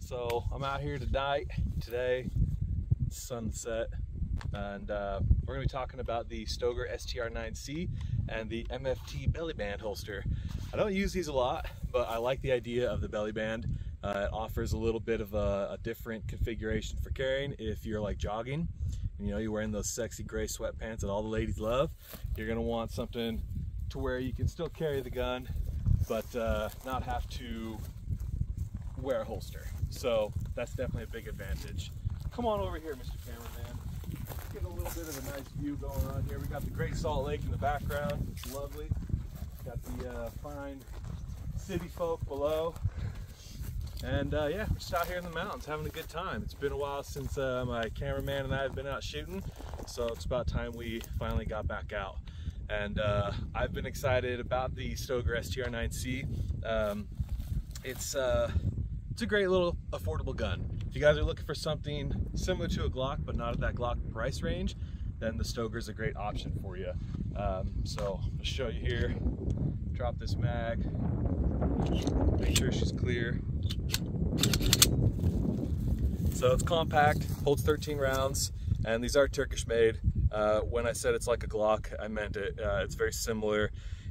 So I'm out here tonight, today, sunset, and uh, we're gonna be talking about the Stoeger STR9C and the MFT belly band holster. I don't use these a lot, but I like the idea of the belly band. Uh, it offers a little bit of a, a, different configuration for carrying if you're like jogging and you know you're wearing those sexy gray sweatpants that all the ladies love. You're gonna want something to where you can still carry the gun, but uh, not have to wear a holster. So that's definitely a big advantage. Come on over here, Mr. Cameraman. Get a little bit of a nice view going on here. We got the Great Salt Lake in the background. It's lovely. Got the uh, fine city folk below. And uh, yeah, we're just out here in the mountains having a good time. It's been a while since uh, my cameraman and I have been out shooting, so it's about time we finally got back out. And uh, I've been excited about the Stoeger STR9C. Um, it's uh, it's a great little affordable gun. If you guys are looking for something similar to a Glock, but not at that Glock price range, then the Stoeger is a great option for you. Um, so I'll show you here. Drop this mag. Make sure she's clear. So it's compact, holds 13 rounds, and these are Turkish made. Uh, when I said it's like a Glock, I meant it. Uh, it's very similar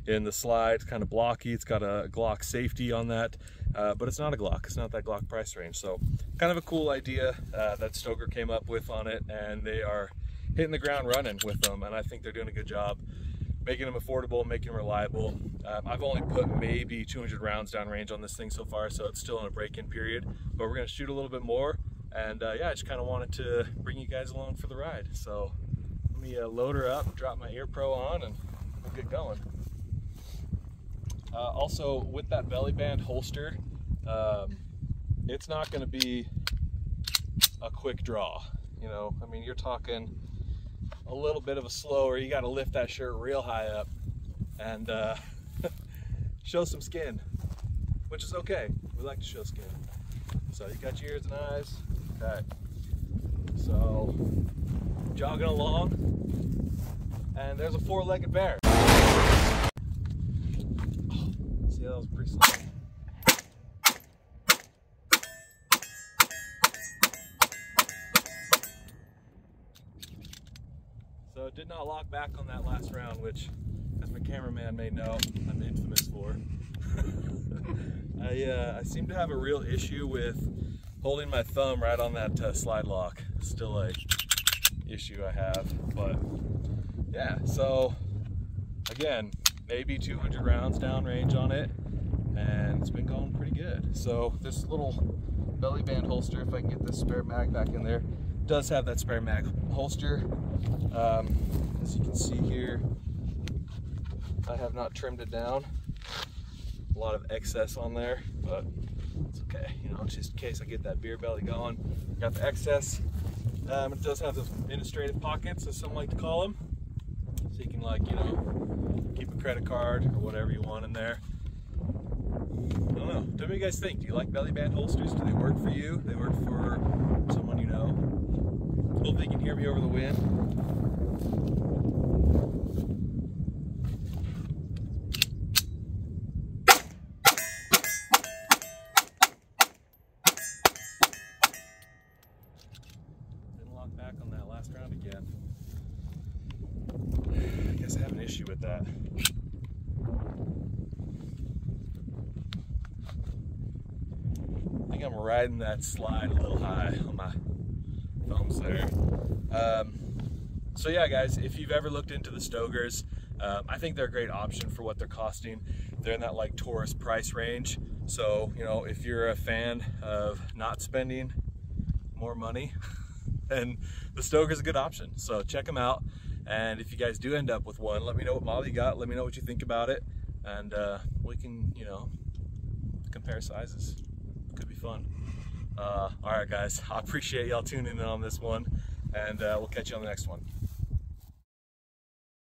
in the slide, it's kind of blocky. It's got a Glock safety on that, uh, but it's not a Glock. It's not that Glock price range. So kind of a cool idea uh, that Stoeger came up with on it, and they are hitting the ground running with them, and I think they're doing a good job making them affordable, making them reliable. Um, I've only put maybe 200 rounds down range on this thing so far, so it's still in a break-in period, but we're gonna shoot a little bit more. And uh, yeah, I just kind of wanted to bring you guys along for the ride. So let me uh, load her up, drop my Ear Pro on, and we'll get going. Uh, also, with that belly band holster, um, it's not going to be a quick draw. You know, I mean, you're talking a little bit of a slower. You got to lift that shirt real high up and uh, show some skin, which is okay. We like to show skin. So you got your ears and eyes. Okay. So jogging along, and there's a four-legged bear. Was pretty slow. So it did not lock back on that last round, which, as my cameraman may know, I'm infamous for. I, uh, I seem to have a real issue with holding my thumb right on that uh, slide lock. It's still a issue I have, but yeah, so again, maybe 200 rounds down range on it, and it's been going pretty good. So this little belly band holster, if I can get this spare mag back in there, does have that spare mag holster. Um, as you can see here, I have not trimmed it down. A lot of excess on there, but it's okay. You know, just in case I get that beer belly going. Got the excess. Um, it does have those administrative pockets, as some like to call them. So you can like, you know, keep a credit card or whatever you want in there. Don't know. What you guys think? Do you like belly band holsters? Do they work for you? Do they work for someone you know? Hope they can hear me over the wind. Didn't lock back on that last round again. I guess I have an issue with that. I think I'm riding that slide a little high on my thumbs there. Um, so yeah, guys, if you've ever looked into the Stoegers, um, I think they're a great option for what they're costing. They're in that like Taurus price range. So, you know, if you're a fan of not spending more money and the Stoeger's a good option. So check them out. And if you guys do end up with one, let me know what model you got. Let me know what you think about it. And uh, we can, you know, compare sizes. Fun. Uh, all right, guys. I appreciate y'all tuning in on this one. And uh, we'll catch you on the next one.